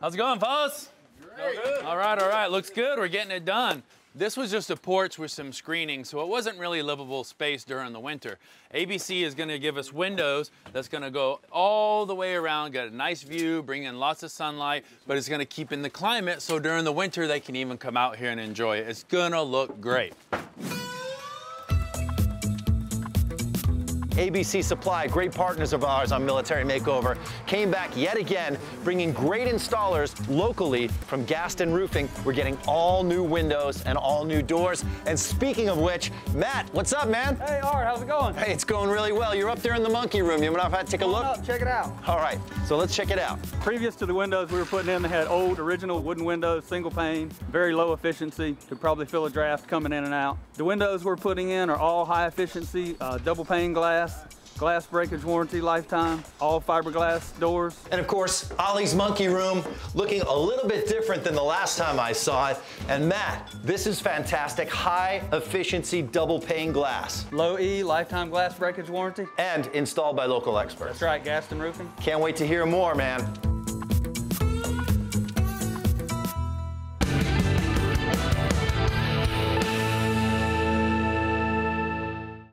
How's it going, fellas? Great. All right, all right. Looks good. We're getting it done. This was just a porch with some screening, so it wasn't really livable space during the winter. ABC is gonna give us windows that's gonna go all the way around, get a nice view, bring in lots of sunlight, but it's gonna keep in the climate so during the winter they can even come out here and enjoy it. It's gonna look great. ABC Supply, great partners of ours on Military Makeover, came back yet again, bringing great installers locally from Gaston Roofing. We're getting all new windows and all new doors. And speaking of which, Matt, what's up, man? Hey, Art, how's it going? Hey, it's going really well. You're up there in the monkey room. You want to take a look? Up, check it out. All right, so let's check it out. Previous to the windows we were putting in, they had old original wooden windows, single pane, very low efficiency. Could probably feel a draft coming in and out. The windows we're putting in are all high efficiency, uh, double pane glass, glass breakage warranty lifetime, all fiberglass doors. And of course, Ollie's Monkey Room looking a little bit different than the last time I saw it. And Matt, this is fantastic, high efficiency double pane glass. Low E, lifetime glass breakage warranty. And installed by local experts. That's right, Gaston Roofing. Can't wait to hear more, man.